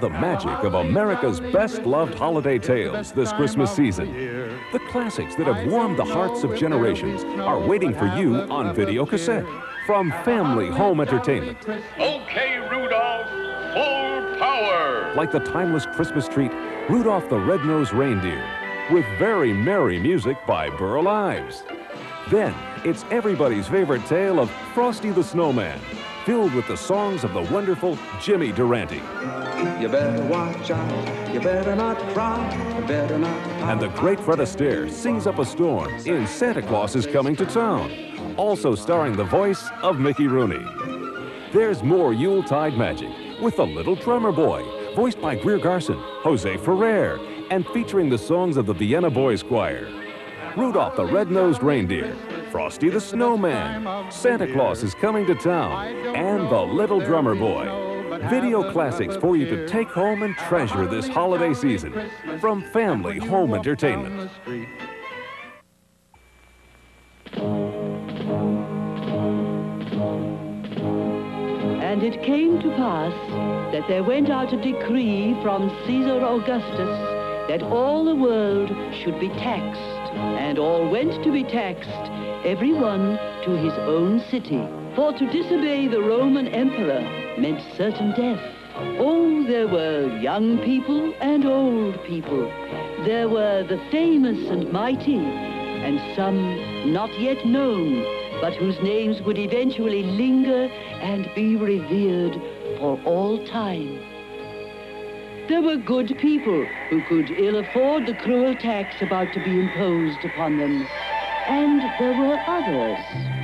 The magic of America's best loved holiday tales this Christmas season. The classics that have warmed the hearts of generations are waiting for you on video cassette from Family Home Entertainment. Okay, Rudolph, full power! Like the timeless Christmas treat, Rudolph the Red-Nosed Reindeer, with very merry music by Burl Ives. Then, it's everybody's favorite tale of Frosty the Snowman, filled with the songs of the wonderful Jimmy Durante. You better watch out. You better not cry. You better not pout. And the great Fred Astaire sings up a storm in Santa Claus is Coming to Town, also starring the voice of Mickey Rooney. There's more Yuletide magic with the Little Drummer Boy, voiced by Greer Garson, Jose Ferrer, and featuring the songs of the Vienna Boys Choir. Rudolph the Red-Nosed Reindeer, Frosty the Snowman, Santa Claus is Coming to Town, and the Little Drummer Boy. Video classics for you to take home and treasure this holiday season from Family Home Entertainment. And it came to pass that there went out a decree from Caesar Augustus that all the world should be taxed, and all went to be taxed, every one to his own city. For to disobey the Roman emperor meant certain death. Oh, there were young people and old people. There were the famous and mighty, and some not yet known, but whose names would eventually linger and be revered for all time. There were good people who could ill afford the cruel tax about to be imposed upon them. And there were others.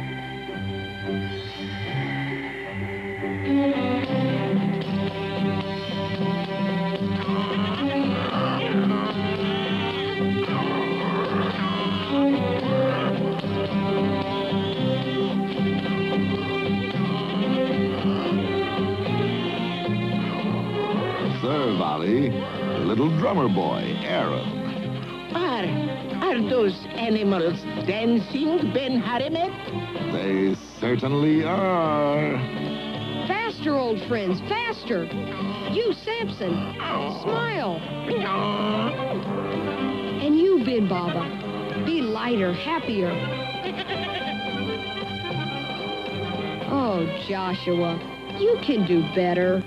Drummer boy, Aaron. Are, are those animals dancing, Ben Haramed? They certainly are. Faster, old friends, faster. You, Samson, smile. And you, Bin Baba, be lighter, happier. Oh, Joshua, you can do better.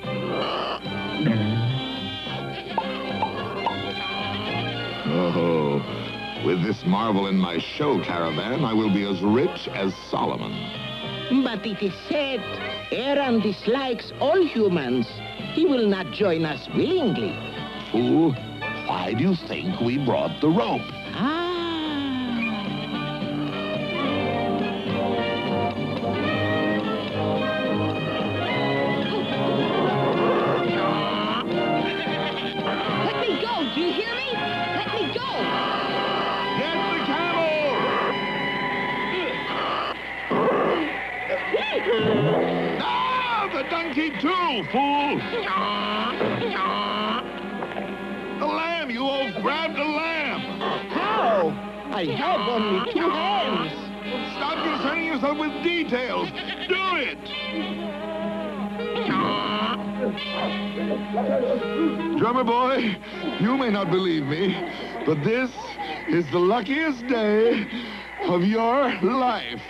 With this marvel in my show caravan, I will be as rich as Solomon. But it is said Aaron dislikes all humans. He will not join us willingly. Fool, why do you think we brought the rope? Drummer boy, you may not believe me, but this is the luckiest day of your life.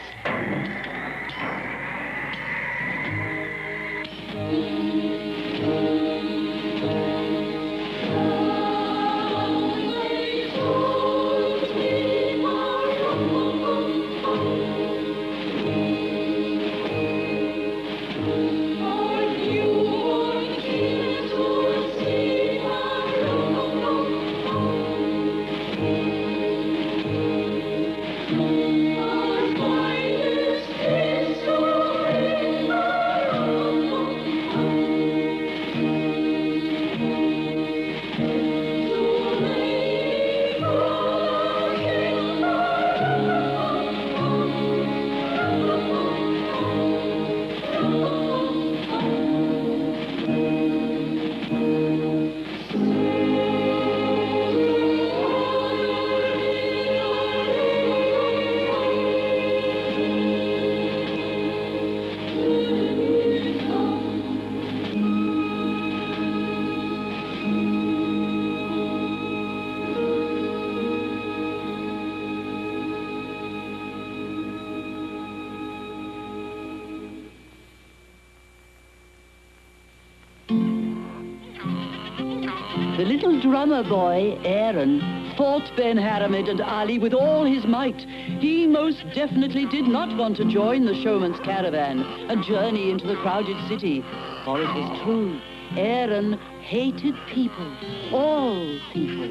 Little drummer boy, Aaron, fought Ben Haramed and Ali with all his might. He most definitely did not want to join the showman's caravan and journey into the crowded city. For it was true, Aaron hated people, all people.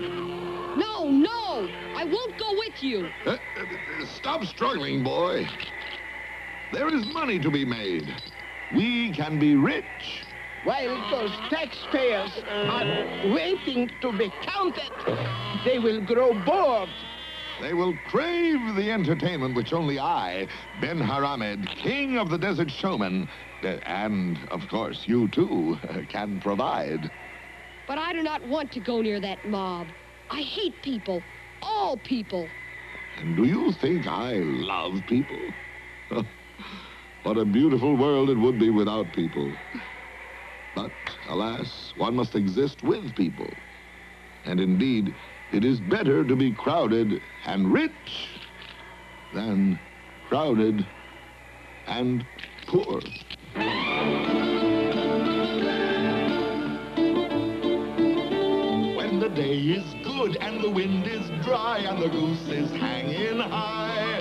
No, no! I won't go with you. Uh, uh, stop struggling, boy. There is money to be made. We can be rich. While those taxpayers are waiting to be counted, they will grow bored. They will crave the entertainment which only I, Ben Haramed, king of the desert showmen, uh, and, of course, you too, can provide. But I do not want to go near that mob. I hate people. All people. And do you think I love people? what a beautiful world it would be without people. But, alas, one must exist with people. And indeed, it is better to be crowded and rich than crowded and poor. When the day is good and the wind is dry and the goose is hanging high,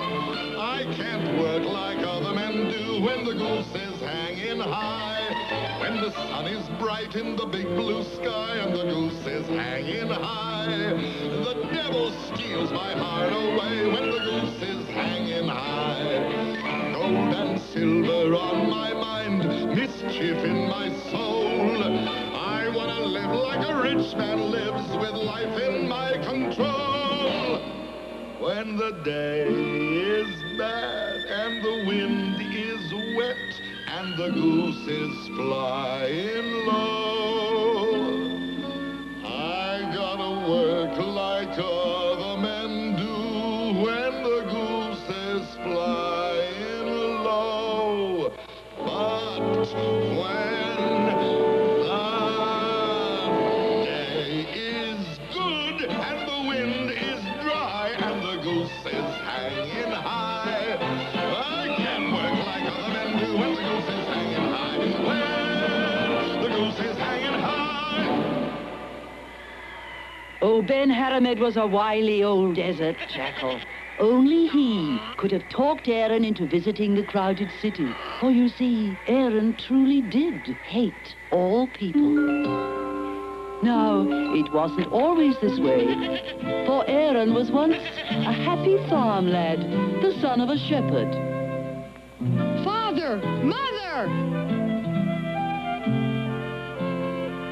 I can't work like other men do when the goose is hanging high. When the sun is bright in the big blue sky and the goose is hanging high, the devil steals my heart away when the goose is hanging high. Gold and silver on my mind, mischief in my soul. I want to live like a rich man lives with life in my control. When the day is bad and the wind is wet and the goose is flying low, Ben Haramed was a wily old desert jackal. Only he could have talked Aaron into visiting the crowded city. For you see, Aaron truly did hate all people. Now, it wasn't always this way. For Aaron was once a happy farm lad, the son of a shepherd. Father! Mother!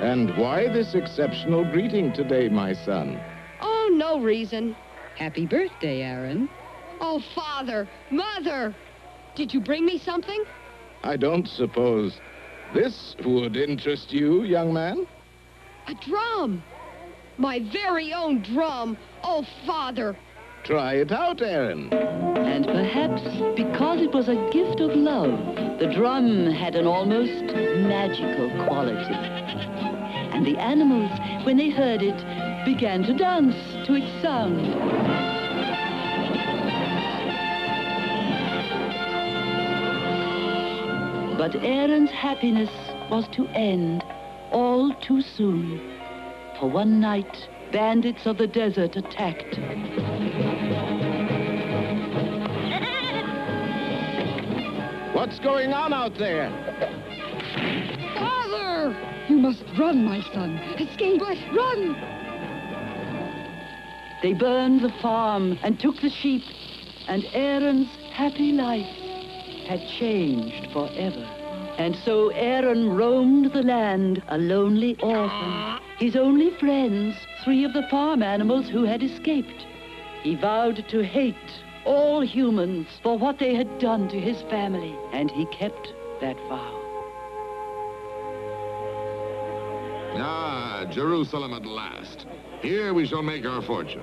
And why this exceptional greeting today, my son? Oh, no reason. Happy birthday, Aaron. Oh, Father! Mother! Did you bring me something? I don't suppose this would interest you, young man? A drum! My very own drum! Oh, Father! Try it out, Aaron. And perhaps because it was a gift of love, the drum had an almost magical quality. And the animals, when they heard it, began to dance to its sound. But Aaron's happiness was to end all too soon. For one night, bandits of the desert attacked. What's going on out there? Must run, my son. Escape! But- Run! They burned the farm and took the sheep, and Aaron's happy life had changed forever. And so Aaron roamed the land, a lonely orphan. His only friends, three of the farm animals who had escaped. He vowed to hate all humans for what they had done to his family, and he kept that vow. Ah, Jerusalem at last. Here we shall make our fortune.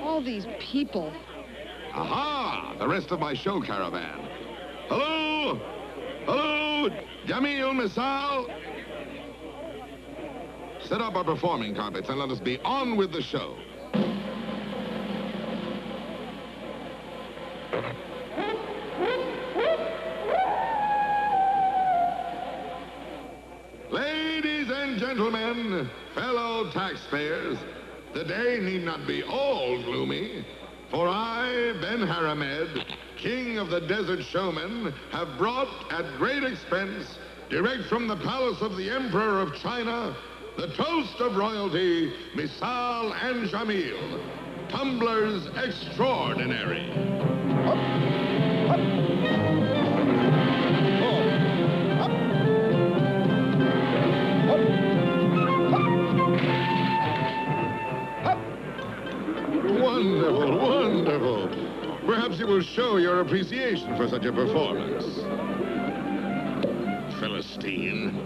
All these people. Aha! The rest of my show caravan. Hello! Hello! Jamil Misal! Set up our performing carpets and let us be on with the show. Taxpayers, the day need not be all gloomy, for I, Ben Haramed, king of the desert showmen, have brought at great expense, direct from the palace of the Emperor of China, the toast of royalty, Misal and Jamil, tumblers extraordinary. Perhaps you will show your appreciation for such a performance. Philistine.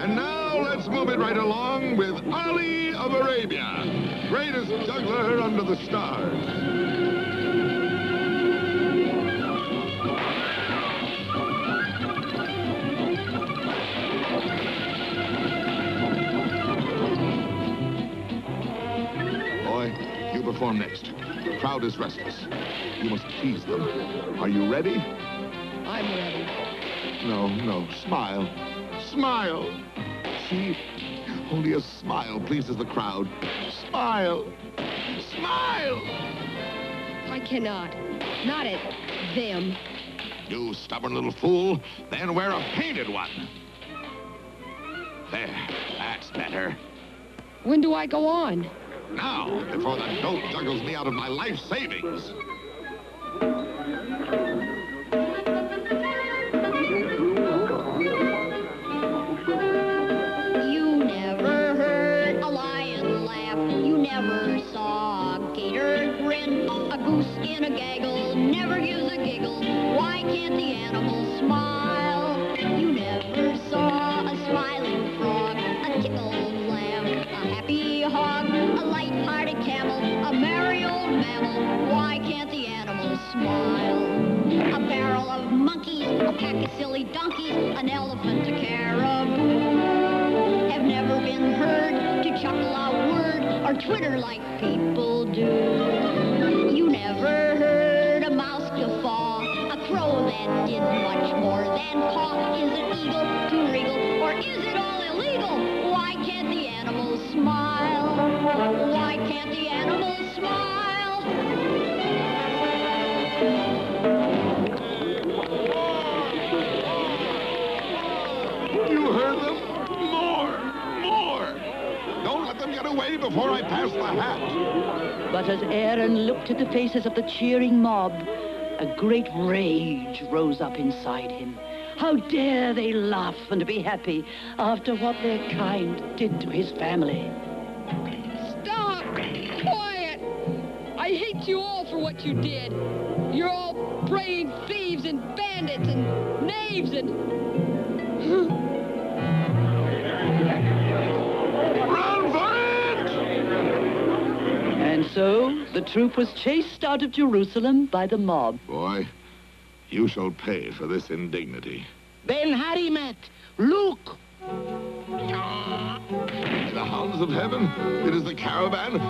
And now let's move it right along with Ali of Arabia, greatest juggler under the stars. Boy, you perform next. The crowd is restless. You must please them. Are you ready? I'm ready. No, no. Smile. Smile. See? Only a smile pleases the crowd. Smile. Smile. I cannot. Not at them. You stubborn little fool. Then wear a painted one. There. That's better. When do I go on? Now, before that dope juggles me out of my life savings. Away before I pass the hat. But as Aaron looked at the faces of the cheering mob, a great rage rose up inside him. How dare they laugh and be happy after what their kind did to his family? Stop! Quiet! I hate you all for what you did. You're all brave thieves and bandits and knaves and... Run for it! And so the troop was chased out of Jerusalem by the mob. Boy, you shall pay for this indignity. Ben Haramed, look! By the hounds of heaven, it is the caravan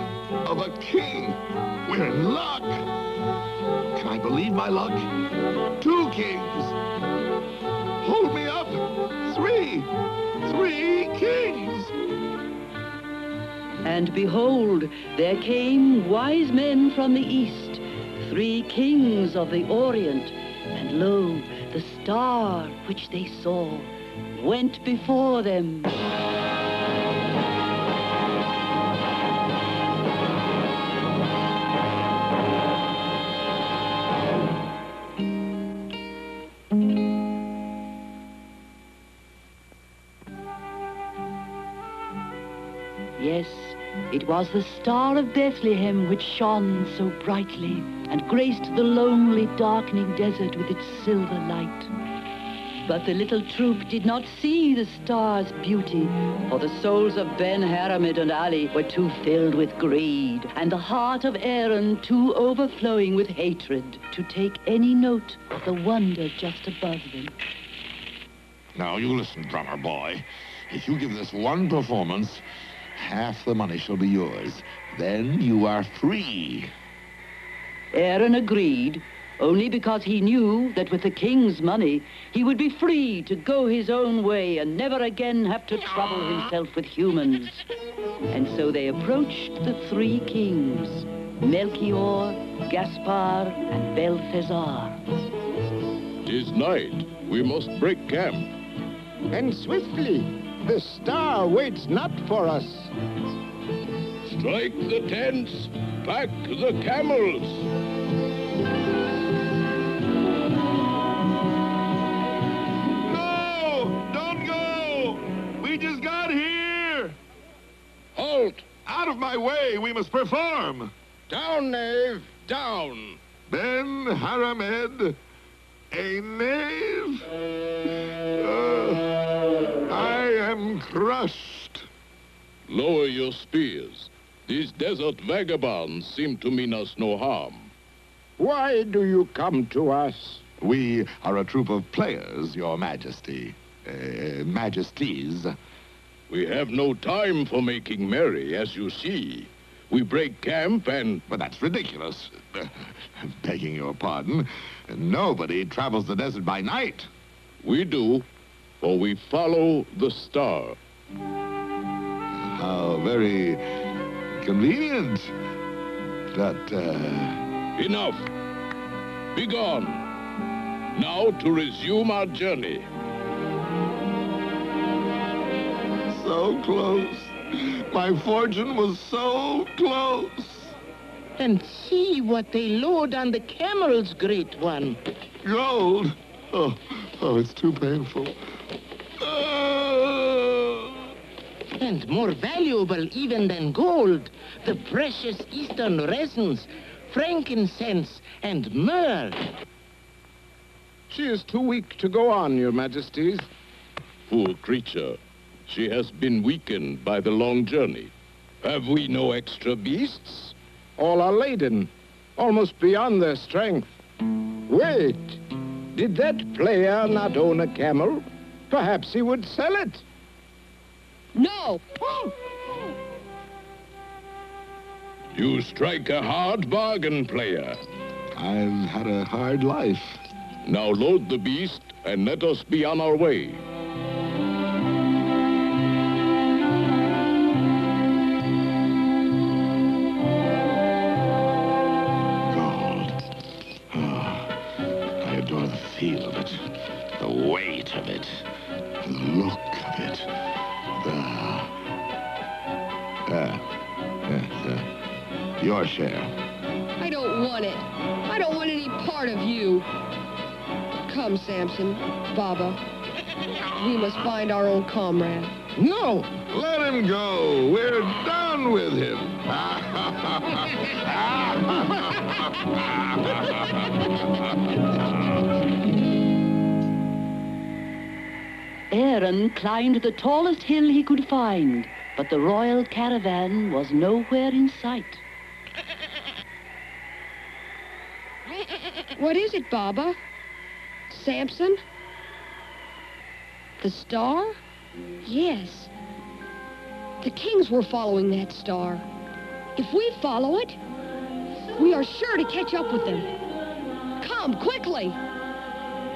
of a king. We're in luck. Can I believe my luck? Two kings. Hold me up. Three. Three kings. And behold, there came wise men from the east, three kings of the Orient. And lo, the star which they saw went before them. Was the star of Bethlehem which shone so brightly and graced the lonely, darkening desert with its silver light. But the little troop did not see the star's beauty, for the souls of Ben Haramed and Ali were too filled with greed, and the heart of Aaron too overflowing with hatred to take any note of the wonder just above them. Now you listen, drummer boy. If you give this one performance, half the money shall be yours. Then you are free. Aaron agreed, only because he knew that with the king's money, he would be free to go his own way and never again have to trouble himself with humans. And so they approached the three kings, Melchior, Gaspar, and Balthazar. Tis night. We must break camp. And swiftly. The star waits not for us. Strike the tents. Pack the camels. No! Don't go! We just got here! Halt! Out of my way! We must perform! Down, knave! Down! Ben Haramed, a knave? I crushed. Lower your spears. These desert vagabonds seem to mean us no harm. Why do you come to us? We are a troop of players, Your Majesty. Uh, majesties. We have no time for making merry, as you see. We break camp and... But that's ridiculous. begging your pardon. Nobody travels the desert by night. We do, for we follow the star. How very convenient. That, uh... Enough. Be gone. Now to resume our journey. So close. My fortune was so close. And see what they load on the camels, great one. Gold? Oh, oh, it's too painful. Oh. And more valuable even than gold, the precious eastern resins, frankincense, and myrrh. She is too weak to go on, your majesties. Poor creature. She has been weakened by the long journey. Have we no extra beasts? All are laden, almost beyond their strength. Wait, did that player not own a camel? Perhaps he would sell it. No! You strike a hard bargain, player. I've had a hard life. Now load the beast and let us be on our way. Your share. I don't want it. I don't want any part of you. Come, Samson, Baba. We must find our own comrade. No! Let him go. We're done with him. Aaron climbed the tallest hill he could find, but the royal caravan was nowhere in sight. What is it, Baba? Samson? The star? Yes. The kings were following that star. If we follow it, we are sure to catch up with them. Come, quickly!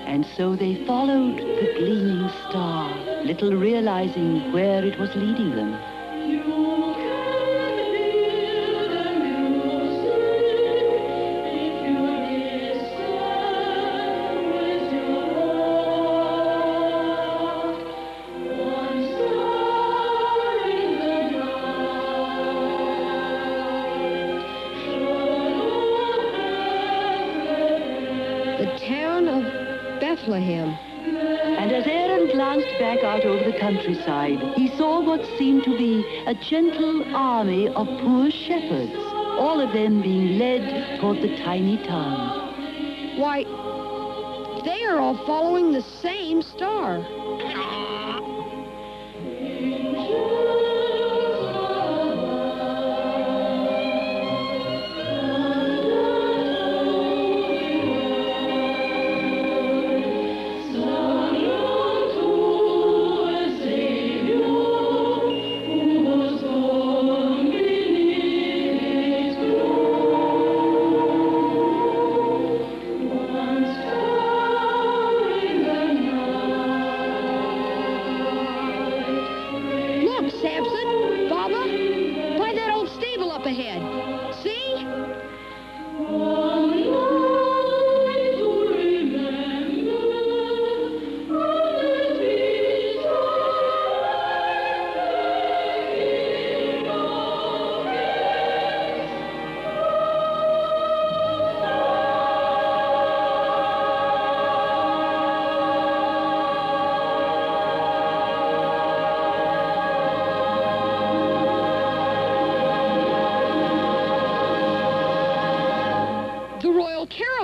And so they followed the gleaming star, little realizing where it was leading them. The town of Bethlehem. And as Aaron glanced back out over the countryside, seemed to be a gentle army of poor shepherds, all of them being led toward the tiny town. Why, they are all following the same star.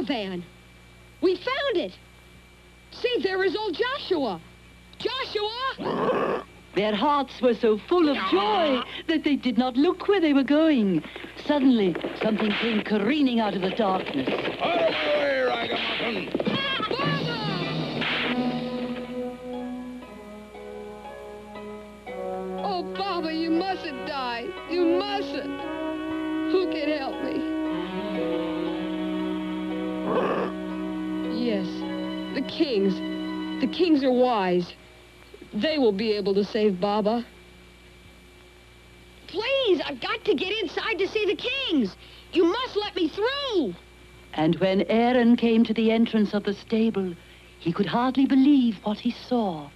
Caravan. We found it. See, there is old Joshua. Joshua! Their hearts were so full of joy that they did not look where they were going. Suddenly, something came careening out of the darkness. Out of way, Ragamuffin! The kings. The kings are wise. They will be able to save Baba. Please, I've got to get inside to see the kings. You must let me through. And when Aaron came to the entrance of the stable, he could hardly believe what he saw.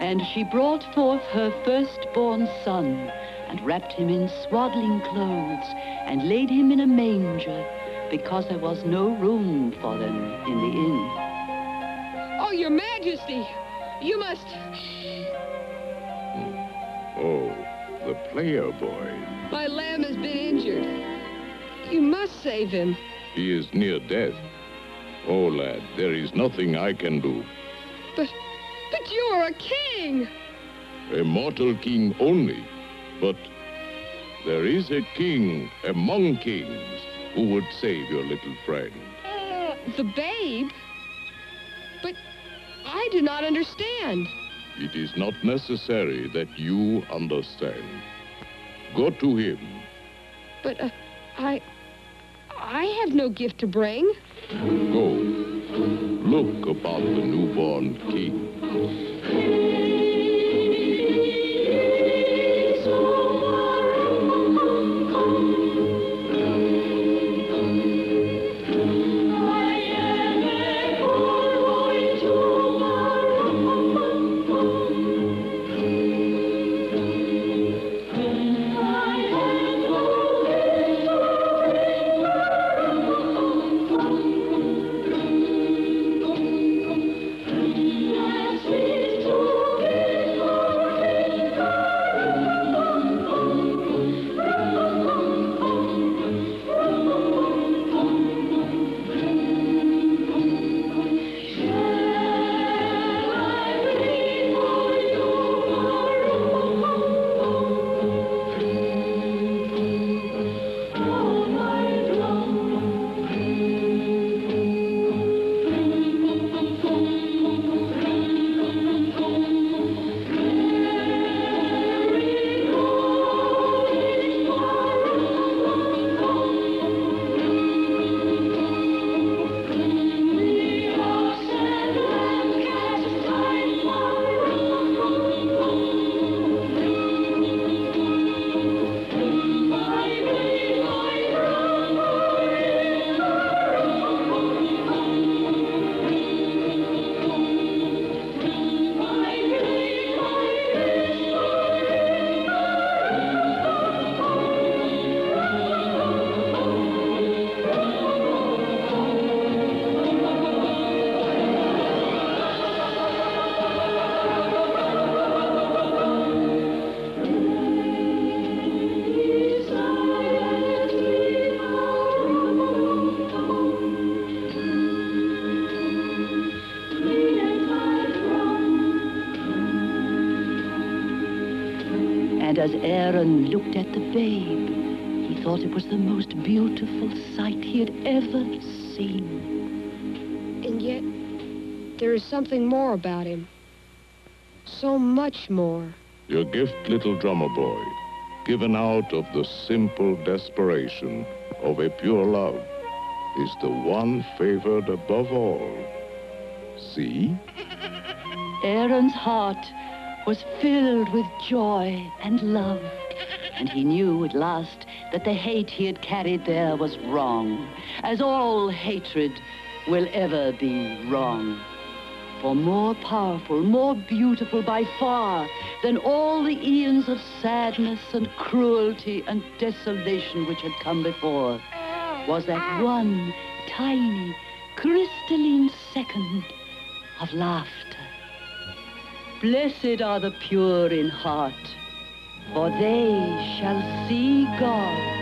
And she brought forth her firstborn son, and wrapped him in swaddling clothes, and laid him in a manger, because there was no room for them in the inn. Oh, your majesty, you must... Hmm. Oh, the player boy. My lamb has been injured. You must save him. He is near death. Oh, lad, there is nothing I can do. But, but you are a king. A mortal king only. But there is a king among kings who would save your little friend. The babe? But I do not understand. It is not necessary that you understand. Go to him. But uh, I... I have no gift to bring. Go. Look upon the newborn king. And as Aaron looked at the babe, he thought it was the most beautiful sight he had ever seen. And yet, there is something more about him. So much more. Your gift, little drummer boy, given out of the simple desperation of a pure love, is the one favored above all. See? Aaron's heart was filled with joy and love, and he knew at last that the hate he had carried there was wrong, as all hatred will ever be wrong. For more powerful, more beautiful by far than all the eons of sadness and cruelty and desolation which had come before was that one tiny, crystalline second of laughter. Blessed are the pure in heart, for they shall see God.